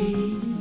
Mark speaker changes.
Speaker 1: You.